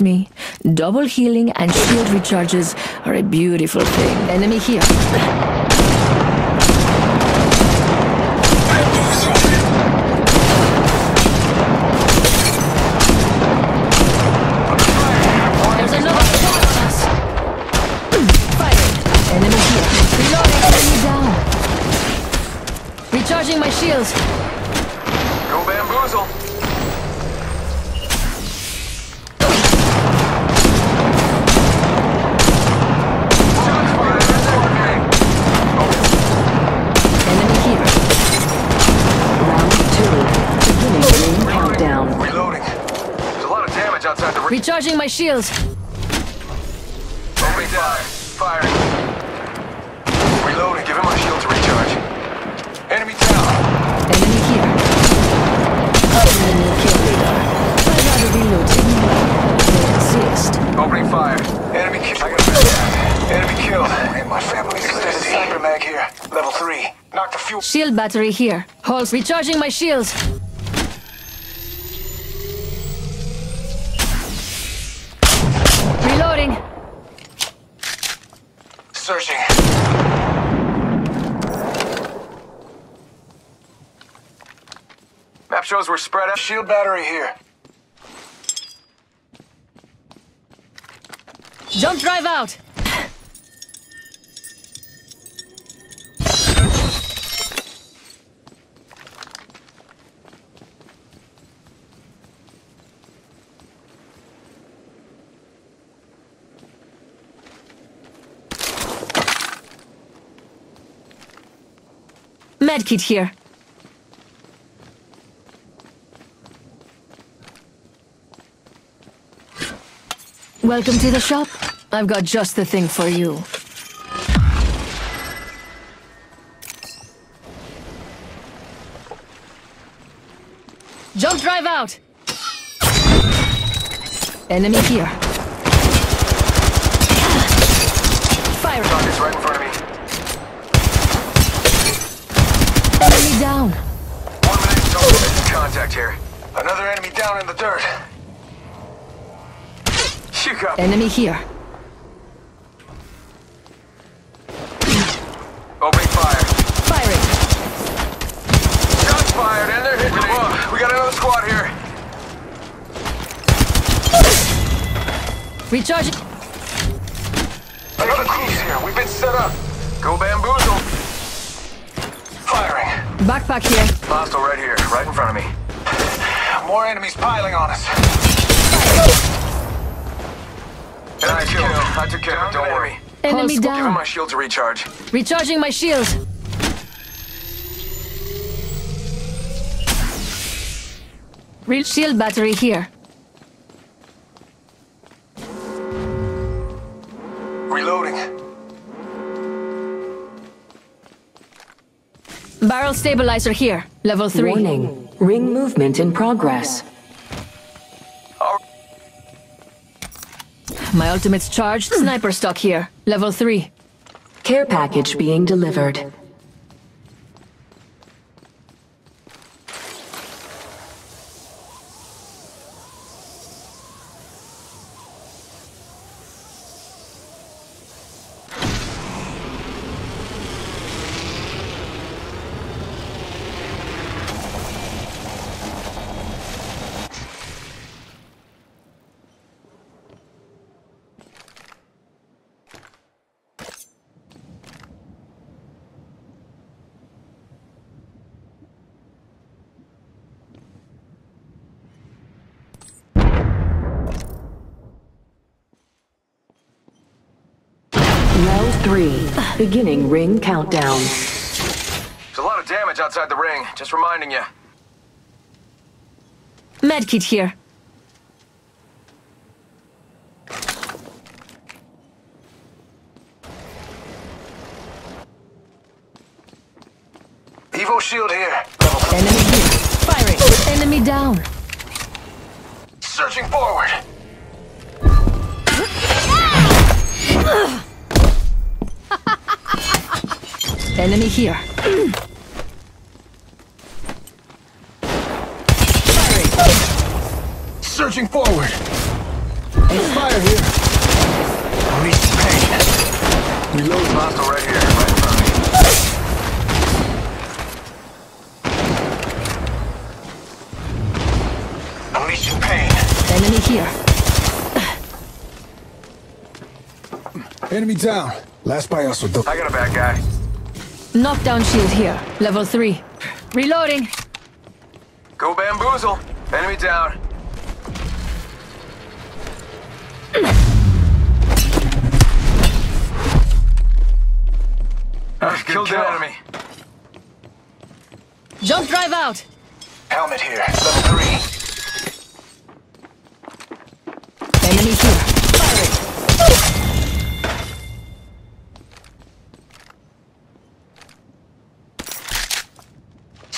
Me. Double healing and shield recharges are a beautiful thing. Enemy here. Recharging my shields. Recharging my shields. Opening fire. Firing. Reloading. Give him my shield to recharge. Enemy down. Enemy here. I'm the kill leader. I'd rather be looting. They exist. Opening fire. Enemy killed. I got a bad Enemy killed. My family's Extended sniper mag here. Level three. Knock the fuel. Shield battery here. Hold. Recharging my shields. Searching. Map shows we're spread out. Shield battery here. Jump drive out. Medkit here. Welcome to the shop. I've got just the thing for you. Jump drive out! Enemy here. Fire! Target's right in front of me. Enemy down! One minute until contact here. Another enemy down in the dirt. You got Enemy here. Opening fire. Firing! Shots fired and they're hitting me. We got another squad here. Recharging. Another crew's here. We've been set up. Go bamboozle. Firing. Backpack here. Hostile right here, right in front of me. More enemies piling on us. And I killed. I took care of it, don't worry. Enemy Give him my shield to recharge. Recharging my shield. Real shield battery here. Reloading. Barrel stabilizer here. Level 3. Warning. Ring movement in progress. My ultimate's charged. Hmm. Sniper stock here. Level 3. Care package being delivered. Three. Beginning ring countdown. There's a lot of damage outside the ring. Just reminding you. Medkit here. Evo shield here. Enemy here. Firing. Enemy down. Searching forward. Enemy here. Searching forward. There's fire here. At pain. Reload monster right here, right front pain. Enemy here. Enemy down. Last by us with the. I got a bad guy. Knockdown shield here. Level 3. Reloading. Go bamboozle. Enemy down. I killed kill. an enemy. Jump drive out. Helmet here. Level 3.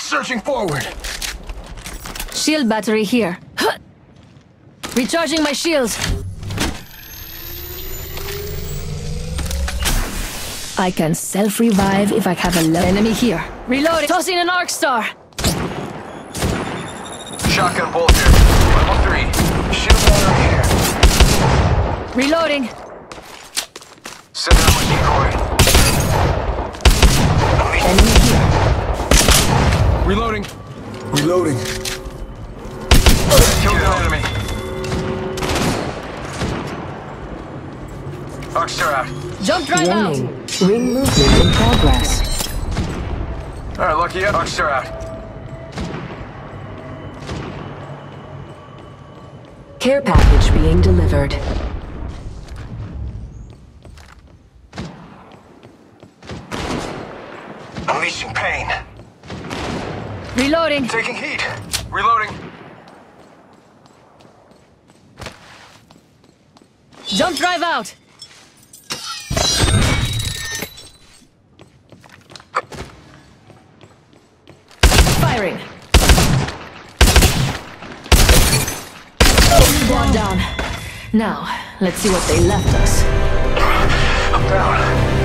Searching forward. Shield battery here. Recharging my shields. I can self-revive if I have a low enemy here. Reloading. Tossing an arc star. Shotgun bolt here. Level three. Shield battery here. Reloading. Send out my decoy. Enemy. Reloading. Reloading. Killed an enemy. Arcstar out. Jump drive out. Ring movement in progress. Alright, lucky up. Arcstar out. Care package being delivered. Unleashing pain. Reloading. Taking heat. Reloading. Jump drive out. Firing. One down. Now, let's see what they left us. I'm down.